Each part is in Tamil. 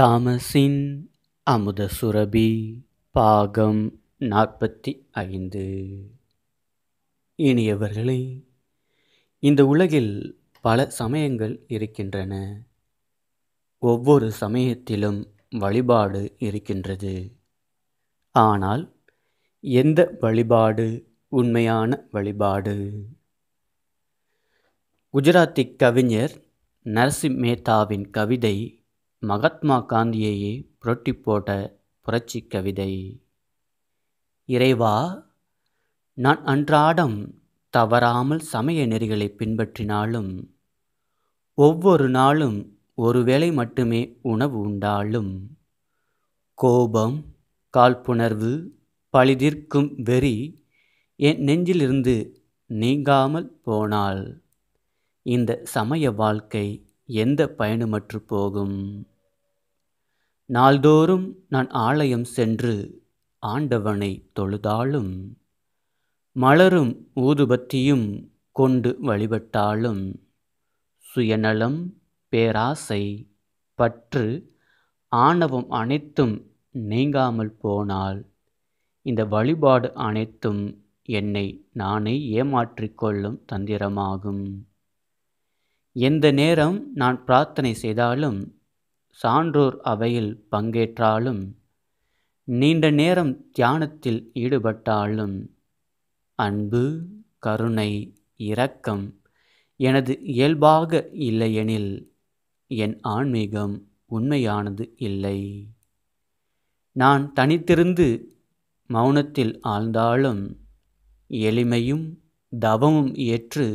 தாமஸின் அமுத சுரபி பாகம் நாற்பத்தி ஐந்து. இனியவர்களே இந்த உலகில் பல சமயங்கள் இருக்கின்றன. ஒவ்வொரு சமயத்திலும் வழிபாடு இருக்கின்றது. ஆனால் எந்த வழிபாடு உண்மையான வழிபாடு? குஜராத்தி கவிஞர் நரசிம் மேத்தாவின் கவிதை மகாத்மா காந்தியையே புரட்டி போட்ட புரட்சி கவிதை. இறைவா நான் அன்றாடம் தவறாமல் சமய நெறிகளை பின்பற்றினாலும் ஒவ்வொரு நாளும் ஒருவேளை மட்டுமே உணவு உண்டாலும் கோபம் காழ்ப்புணர்வு பழிதிர்க்கும் வெறி என் நெஞ்சிலிருந்து நீங்காமல் போனால் இந்த சமய வாழ்க்கை எந்த பயனுமற்று போகும்? நாள்தோறும் நான் ஆலயம் சென்று ஆண்டவனை தொழுதாலும் மலரும் ஊதுபத்தியும் கொண்டு வழிபட்டாலும் சுயநலம் பேராசை பற்று ஆணவம் அனைத்தும் நீங்காமல் போனால் இந்த வழிபாடு அனைத்தும் என்னை நானே ஏமாற்றிக் கொள்ளும் தந்திரமாகும். எந்த நேரம் நான் பிரார்த்தனை செய்தாலும் சான்றோர் அவையில் பங்கேற்றாலும் நீண்ட நேரம் தியானத்தில் ஈடுபட்டாலும் அன்பு கருணை இரக்கம் எனது இயல்பாக இல்லையெனில் என் ஆன்மீகம் உண்மையானது இல்லை. நான் தனித்திருந்து மௌனத்தில் ஆழ்ந்தாலும் எளிமையும் தவமும் ஏற்று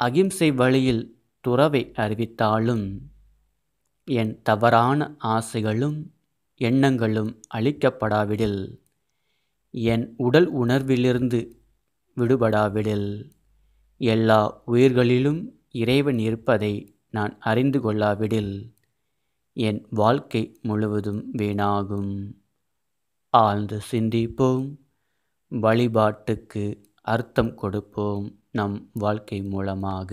அகிம்சை வழியில் துறவை அறிவித்தாலும் என் தவறான ஆசைகளும் எண்ணங்களும் அழிக்கப்படாவிடில் என் உடல் உணர்விலிருந்து விடுபடாவிடில் எல்லா உயிர்களிலும் இறைவன் இருப்பதை நான் அறிந்து கொள்ளாவிடில் என் வாழ்க்கை முழுவதும் வீணாகும். ஆழ்ந்து சிந்திப்போம் வழிபாட்டுக்கு அர்த்தம் கொடுப்போம். நம் வாழ்க்கை மூலமாக.